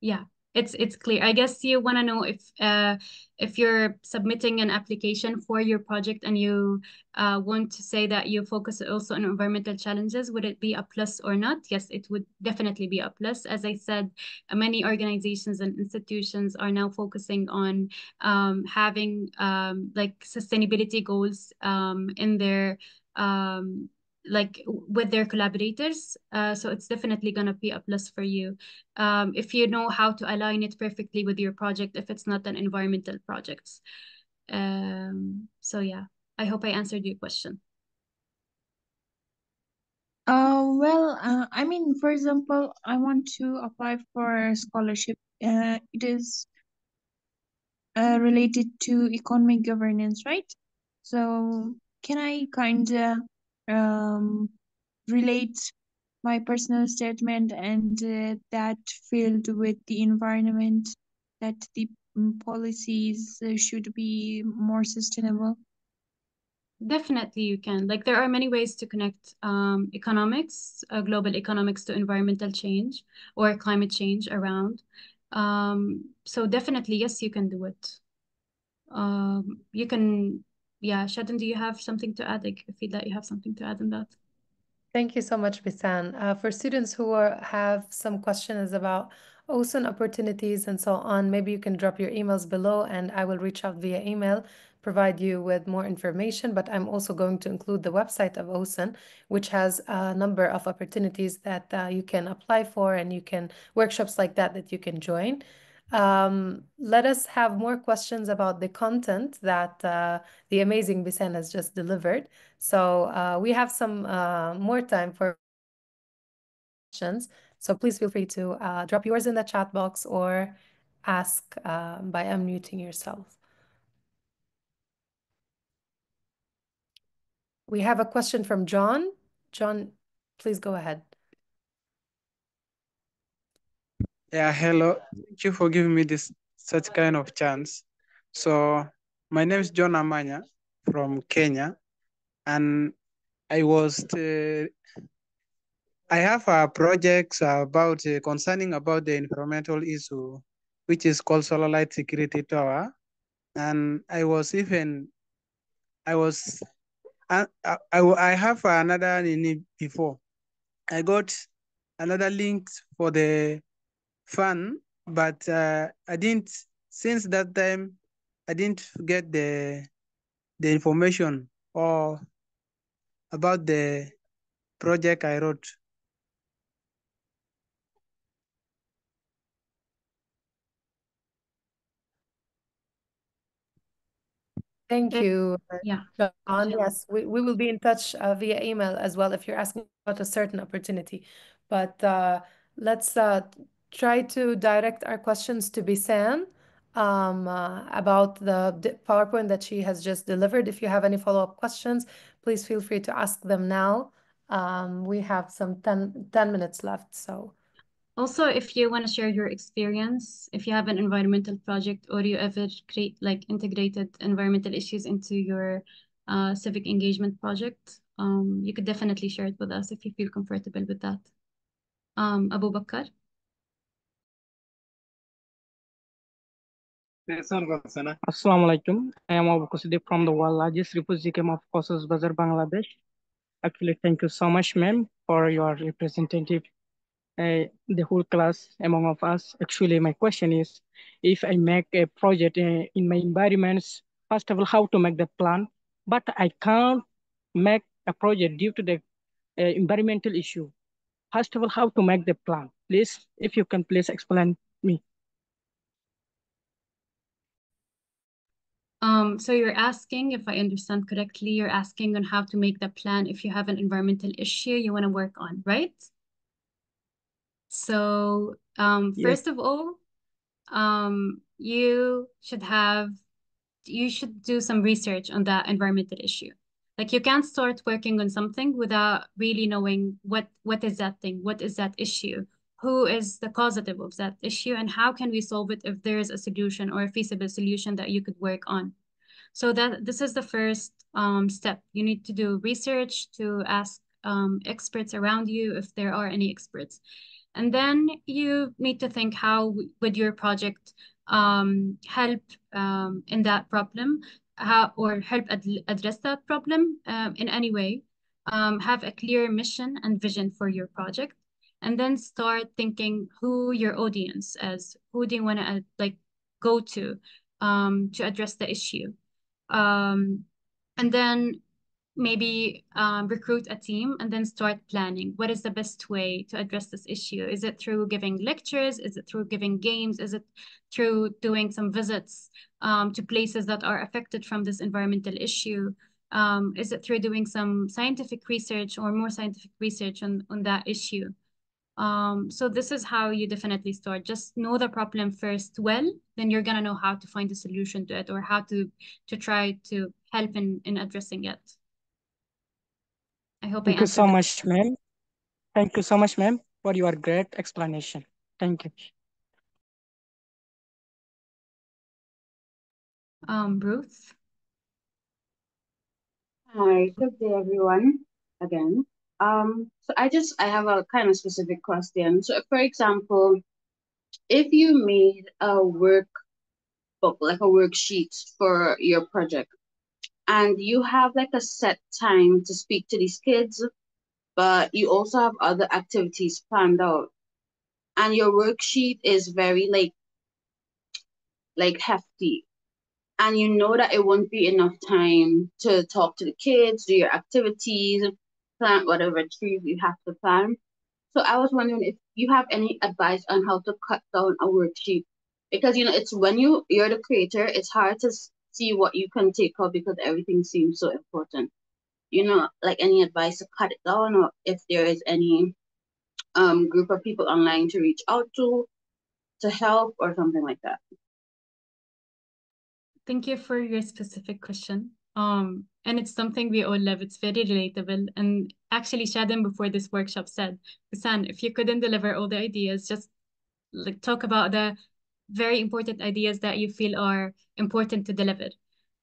Yeah, it's it's clear. I guess you want to know if uh if you're submitting an application for your project and you uh want to say that you focus also on environmental challenges, would it be a plus or not? Yes, it would definitely be a plus. As I said, many organizations and institutions are now focusing on um having um like sustainability goals um in their um like with their collaborators. Uh, so it's definitely gonna be a plus for you um, if you know how to align it perfectly with your project if it's not an environmental project. Um, so yeah, I hope I answered your question. Uh, well, uh, I mean, for example, I want to apply for a scholarship. Uh, it is uh, related to economic governance, right? So can I kind of um, relate my personal statement and uh, that field with the environment, that the mm, policies uh, should be more sustainable? Definitely you can. Like there are many ways to connect um, economics, uh, global economics to environmental change or climate change around. Um, so definitely, yes, you can do it. Um, you can, yeah, Shadan, do you have something to add? Like, I feel that you have something to add on that. Thank you so much, Bisan. Uh, for students who are, have some questions about OSUN opportunities and so on, maybe you can drop your emails below and I will reach out via email, provide you with more information. But I'm also going to include the website of OSUN, which has a number of opportunities that uh, you can apply for and you can, workshops like that that you can join. Um, let us have more questions about the content that uh, the amazing Bisan has just delivered. So uh, we have some uh, more time for questions. So please feel free to uh, drop yours in the chat box or ask uh, by unmuting yourself. We have a question from John. John, please go ahead. Yeah, hello. Thank you for giving me this such kind of chance. So my name is John Amanya from Kenya, and I was uh, I have a project about uh, concerning about the environmental issue, which is called Solar Light Security Tower, and I was even I was I, I, I have another in before. I got another link for the fun, but uh, I didn't, since that time, I didn't get the, the information or about the project I wrote. Thank you, Yeah. John. Yes, we, we will be in touch uh, via email as well if you're asking about a certain opportunity. But uh, let's uh, try to direct our questions to Bisan um, uh, about the PowerPoint that she has just delivered. If you have any follow-up questions, please feel free to ask them now. Um, we have some 10, 10 minutes left, so. Also, if you want to share your experience, if you have an environmental project or you ever create like integrated environmental issues into your uh, civic engagement project, um, you could definitely share it with us if you feel comfortable with that. Um, Abu Bakr? Assalamu alaikum. I am Abu Kusidi from the world largest refugee of Cox's Bazar, Bangladesh. Actually, thank you so much, ma'am, for your representative, uh, the whole class among of us. Actually, my question is, if I make a project uh, in my environments, first of all, how to make the plan, but I can't make a project due to the uh, environmental issue. First of all, how to make the plan? Please, if you can please explain me. Um, so you're asking, if I understand correctly, you're asking on how to make the plan if you have an environmental issue you want to work on, right? So um, Yes. first of all, um, you should have, you should do some research on that environmental issue. Like you can't start working on something without really knowing what what is that thing, what is that issue, who is the causative of that issue, and how can we solve it if there is a solution or a feasible solution that you could work on. So that this is the first um, step. You need to do research to ask um, experts around you if there are any experts. And then you need to think how would your project um, help um, in that problem, how or help ad address that problem um, in any way. Um, have a clear mission and vision for your project, and then start thinking who your audience is. Who do you want to uh, like go to um, to address the issue? Um, and then maybe um, recruit a team and then start planning. What is the best way to address this issue? Is it through giving lectures? Is it through giving games? Is it through doing some visits um, to places that are affected from this environmental issue? Um, is it through doing some scientific research or more scientific research on, on that issue? Um, so this is how you definitely start. Just know the problem first well, then you're gonna know how to find a solution to it or how to to try to help in, in addressing it. I hope Thank I you so answered the much, ma'am. Thank you so much, ma'am, for your great explanation. Thank you. um Ruth. Hi, good day everyone again. Um, so I just I have a kind of specific question. So for example, if you made a work book, like a worksheet for your project, and you have like a set time to speak to these kids, but you also have other activities planned out, and your worksheet is very like like hefty and you know that it won't be enough time to talk to the kids, do your activities, plant whatever trees you have to plant. So I was wondering if you have any advice on how to cut down a worksheet because you know it's when you you're the creator, it's hard to see what you can take out because everything seems so important. You know, like any advice to cut it down, or if there is any um group of people online to reach out to to help or something like that. Thank you for your specific question. Um, and it's something we all love. It's very relatable. And actually, Shadan before this workshop said, Hassan, if you couldn't deliver all the ideas, just like talk about the very important ideas that you feel are important to deliver.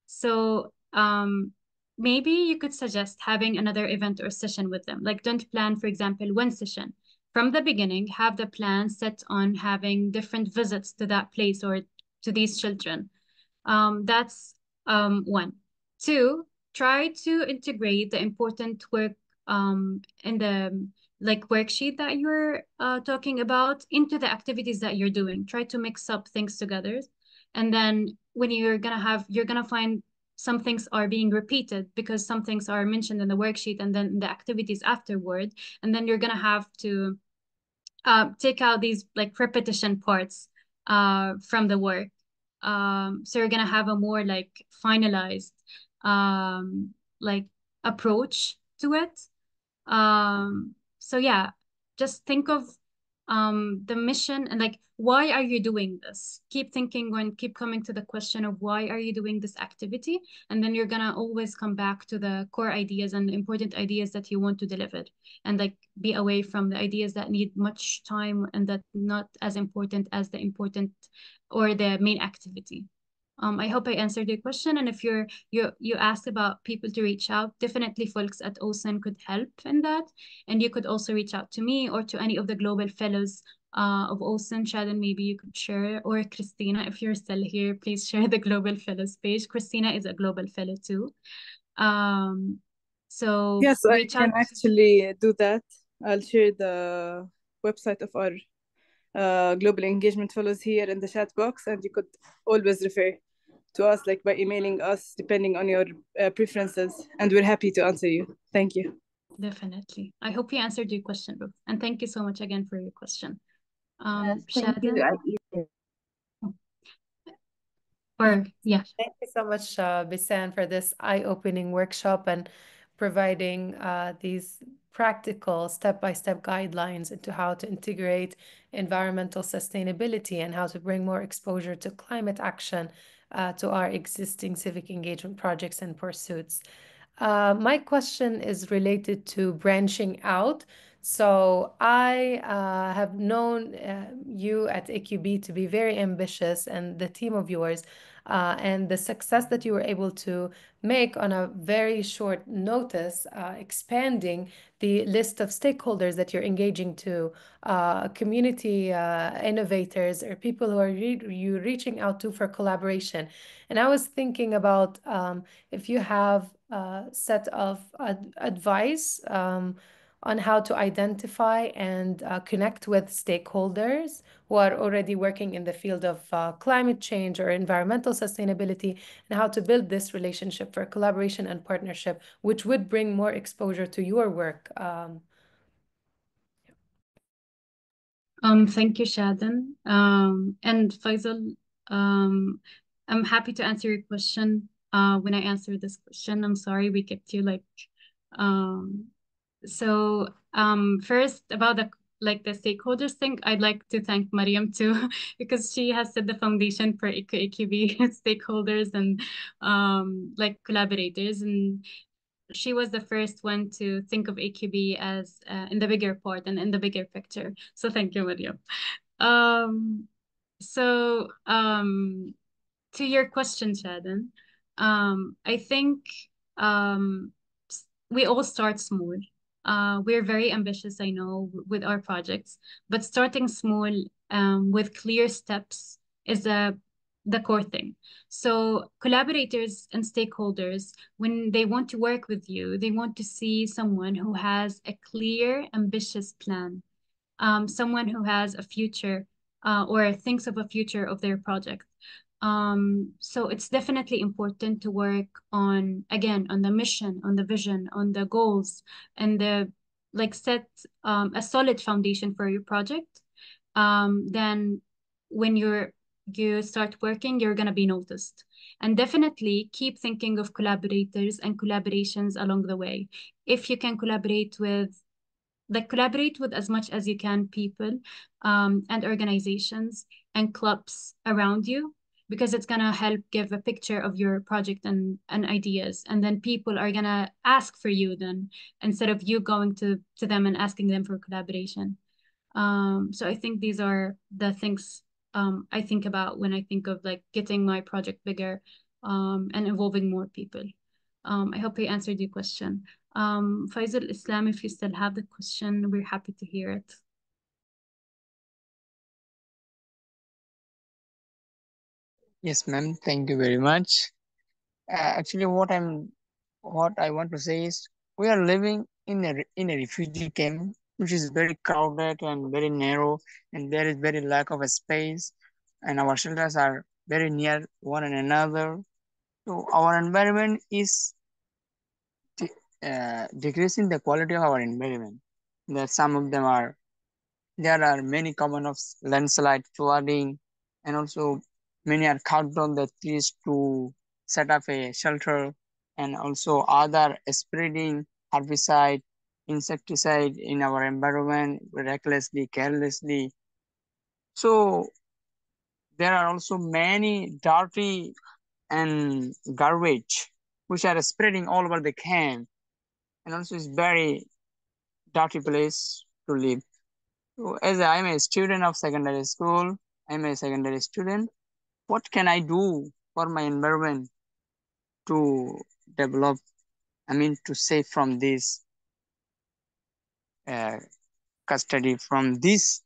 So um, maybe you could suggest having another event or session with them. Like don't plan, for example, one session. From the beginning, have the plan set on having different visits to that place or to these children. Um, that's um, one. Two, try to integrate the important work um, in the like worksheet that you're uh, talking about into the activities that you're doing. Try to mix up things together. And then when you're gonna have, you're gonna find some things are being repeated because some things are mentioned in the worksheet and then the activities afterward. And then you're gonna have to uh, take out these like repetition parts uh, from the work. Um, so you're gonna have a more like finalized um, like approach to it. Um, so yeah, just think of um, the mission and like why are you doing this? Keep thinking and keep coming to the question of why are you doing this activity? And then you're gonna always come back to the core ideas and important ideas that you want to deliver and like be away from the ideas that need much time and that not as important as the important or the main activity um, I hope I answered your question. And if you're you you asked about people to reach out, definitely folks at OSUN could help in that. And you could also reach out to me or to any of the global fellows uh, of OSUN. Shadan, maybe you could share, or Christina, if you're still here, please share the global fellows page. Christina is a global fellow too. Um, so yes, I can actually do that. I'll share the website of our uh, global engagement fellows here in the chat box, and you could always refer to us like by emailing us depending on your uh, preferences, and we're happy to answer you. Thank you. Definitely. I hope we answered your question, Ruth, and thank you so much again for your question. Um, yes, thank you. Or yeah. Thank you so much, uh, Bisan, for this eye-opening workshop and providing uh, these practical step-by-step guidelines into how to integrate environmental sustainability and how to bring more exposure to climate action uh, to our existing civic engagement projects and pursuits. Uh, my question is related to branching out. So I uh, have known uh, you at AQB to be very ambitious and the team of yours uh, and the success that you were able to make on a very short notice, uh, expanding the list of stakeholders that you're engaging to, uh, community uh, innovators or people who are re you reaching out to for collaboration. And I was thinking about um, if you have a set of ad advice um, on how to identify and uh, connect with stakeholders who are already working in the field of uh, climate change or environmental sustainability and how to build this relationship for collaboration and partnership, which would bring more exposure to your work. Um, um, thank you, Shadan. Um, and Faisal, um, I'm happy to answer your question. Uh, when I answer this question, I'm sorry we kept you like um, so um, first about the like the stakeholders thing, I'd like to thank Mariam too, because she has set the foundation for AQB stakeholders and um, like collaborators. And she was the first one to think of AQB as uh, in the bigger part and in the bigger picture. So thank you, Mariam. Um, so um, to your question, Shadan, um, I think um, we all start small. Uh, we're very ambitious, I know, with our projects, but starting small um, with clear steps is a the core thing. So collaborators and stakeholders, when they want to work with you, they want to see someone who has a clear, ambitious plan, um, someone who has a future uh, or thinks of a future of their project. Um, so it's definitely important to work on, again, on the mission, on the vision, on the goals, and the like set um, a solid foundation for your project. Um, then when you're you start working, you're gonna be noticed. And definitely keep thinking of collaborators and collaborations along the way. If you can collaborate with like collaborate with as much as you can people um, and organizations and clubs around you because it's gonna help give a picture of your project and, and ideas. And then people are gonna ask for you then instead of you going to, to them and asking them for collaboration. Um, so I think these are the things um, I think about when I think of like getting my project bigger um, and involving more people. Um, I hope I answered your question. Um, Faisal Islam, if you still have the question, we're happy to hear it. Yes, ma'am. Thank you very much. Uh, actually, what I'm, what I want to say is, we are living in a in a refugee camp, which is very crowded and very narrow, and there is very lack of a space, and our shelters are very near one another. So our environment is de uh, decreasing the quality of our environment. That some of them are, there are many common of landslide, flooding, and also Many are cut down the trees to set up a shelter and also other spreading herbicide insecticide in our environment recklessly, carelessly. So there are also many dirty and garbage which are spreading all over the camp. And also it's very dirty place to live. So as I'm a student of secondary school, I'm a secondary student. What can I do for my environment to develop, I mean, to save from this uh, custody, from this,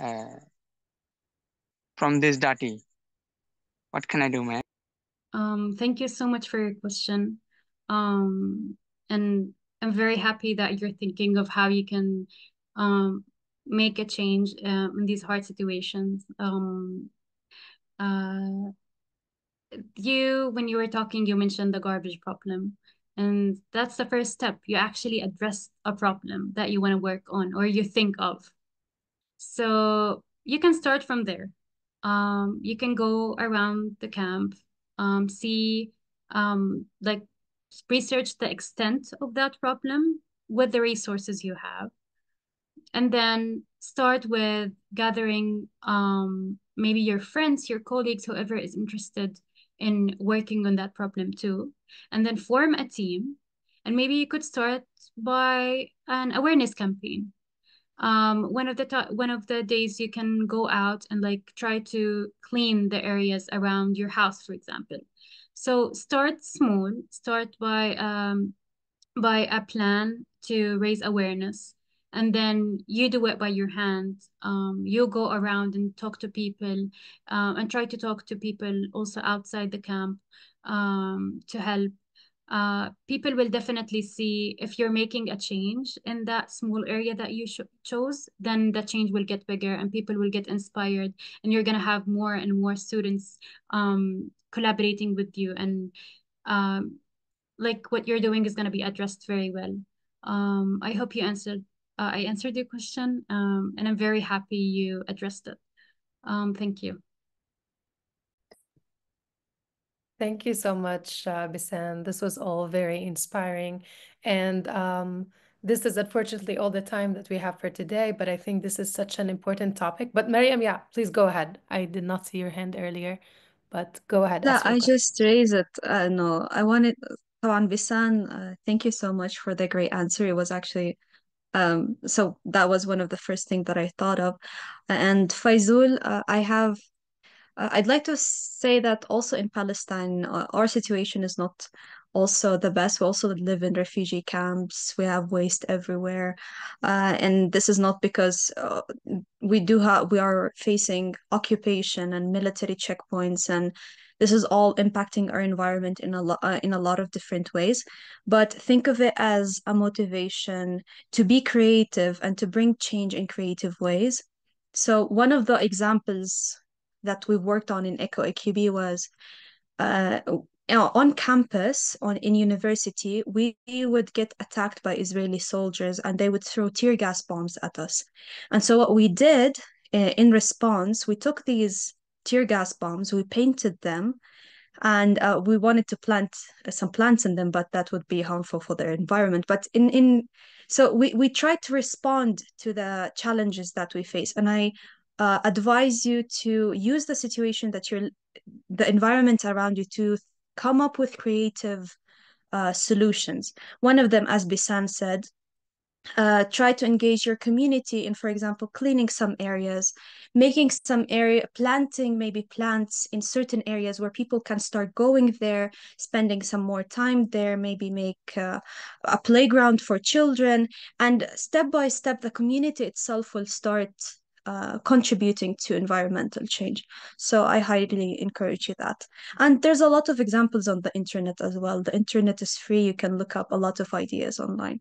uh, from this dirty? What can I do, man? Um, thank you so much for your question. Um, and I'm very happy that you're thinking of how you can um, make a change uh, in these hard situations. Um, uh, you, when you were talking, you mentioned the garbage problem. And that's the first step. You actually address a problem that you want to work on or you think of. So you can start from there. Um, you can go around the camp, um, see, um, like research the extent of that problem with the resources you have. And then start with gathering um, maybe your friends, your colleagues, whoever is interested in working on that problem too. And then form a team. And maybe you could start by an awareness campaign. Um, one of the one of the days you can go out and like try to clean the areas around your house, for example. So start small. Start by um, by a plan to raise awareness and then you do it by your hand um, you go around and talk to people um, and try to talk to people also outside the camp um, to help. Uh, people will definitely see if you're making a change in that small area that you chose then the change will get bigger and people will get inspired and you're going to have more and more students um, collaborating with you and um, like what you're doing is going to be addressed very well. Um, i hope you answered uh, I answered your question, um, and I'm very happy you addressed it. Um, thank you. Thank you so much, uh, Bisan. This was all very inspiring. And um, this is unfortunately all the time that we have for today, but I think this is such an important topic. But Mariam, yeah, please go ahead. I did not see your hand earlier, but go ahead. Yeah, I just raised it. Uh, no, I wanted, Tawan Bisan, uh, thank you so much for the great answer. It was actually um, so that was one of the first things that I thought of. And Faizul, uh, I have, uh, I'd like to say that also in Palestine, uh, our situation is not also the best. We also live in refugee camps. We have waste everywhere, uh, and this is not because uh, we do have we are facing occupation and military checkpoints and this is all impacting our environment in a lot uh, in a lot of different ways but think of it as a motivation to be creative and to bring change in creative ways so one of the examples that we worked on in eco aqb was uh, on campus on in university we would get attacked by israeli soldiers and they would throw tear gas bombs at us and so what we did uh, in response we took these tear gas bombs. We painted them and uh, we wanted to plant uh, some plants in them, but that would be harmful for the environment. But in in so we we tried to respond to the challenges that we face, and I uh, advise you to use the situation that you're the environment around you to come up with creative uh, solutions. One of them, as Bisan said, uh, try to engage your community in, for example, cleaning some areas, making some area, planting maybe plants in certain areas where people can start going there, spending some more time there, maybe make uh, a playground for children. And step by step, the community itself will start uh, contributing to environmental change. So I highly encourage you that. And there's a lot of examples on the internet as well. The internet is free. You can look up a lot of ideas online.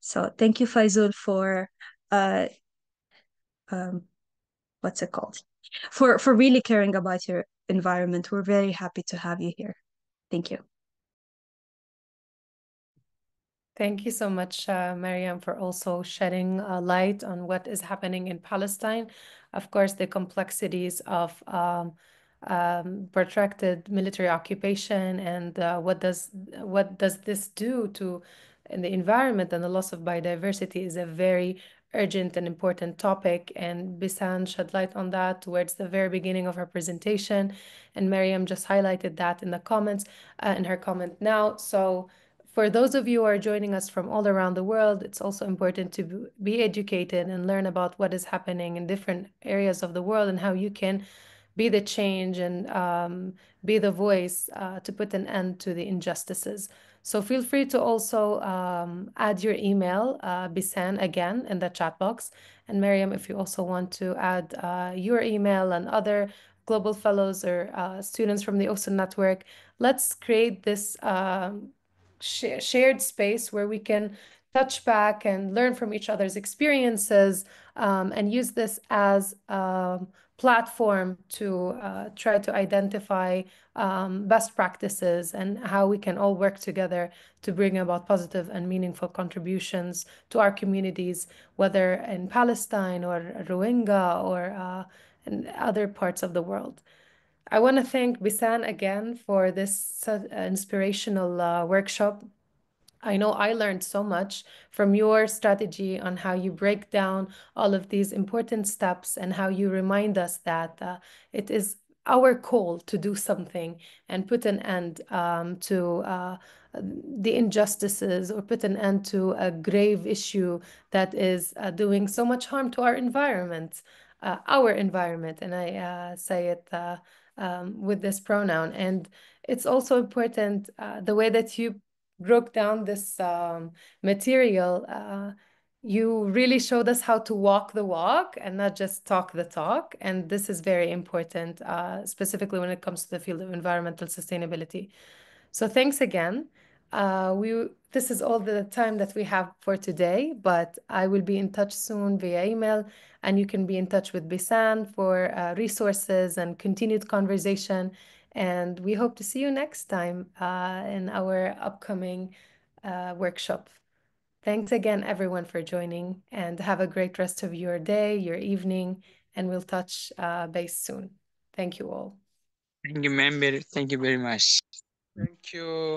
So thank you, Faizul, for uh, um, what's it called? For for really caring about your environment. We're very happy to have you here. Thank you. Thank you so much, uh, Mariam, for also shedding a light on what is happening in Palestine. Of course, the complexities of um, um, protracted military occupation and uh, what does what does this do to the environment and the loss of biodiversity is a very urgent and important topic. And Bisan shed light on that towards the very beginning of her presentation. And Miriam just highlighted that in the comments, uh, in her comment now. So for those of you who are joining us from all around the world, it's also important to be educated and learn about what is happening in different areas of the world and how you can be the change and um, be the voice uh, to put an end to the injustices. So feel free to also um, add your email, uh, Bisan, again in the chat box. And Miriam, if you also want to add uh, your email and other global fellows or uh, students from the OSUN network, let's create this um, sh shared space where we can touch back and learn from each other's experiences um, and use this as a platform to uh, try to identify um, best practices and how we can all work together to bring about positive and meaningful contributions to our communities, whether in Palestine or Rohingya or uh, in other parts of the world. I want to thank Bisan again for this inspirational uh, workshop. I know I learned so much from your strategy on how you break down all of these important steps and how you remind us that uh, it is our call to do something and put an end um, to uh, the injustices or put an end to a grave issue that is uh, doing so much harm to our environment, uh, our environment. And I uh, say it uh, um, with this pronoun. And it's also important uh, the way that you broke down this um, material, uh, you really showed us how to walk the walk and not just talk the talk. And this is very important, uh, specifically when it comes to the field of environmental sustainability. So thanks again. Uh, we this is all the time that we have for today, but I will be in touch soon via email, and you can be in touch with Bisan for uh, resources and continued conversation. And we hope to see you next time uh, in our upcoming uh, workshop. Thanks again, everyone, for joining, and have a great rest of your day, your evening, and we'll touch uh, base soon. Thank you all. Thank you, ma'am. Thank you very much. Thank you.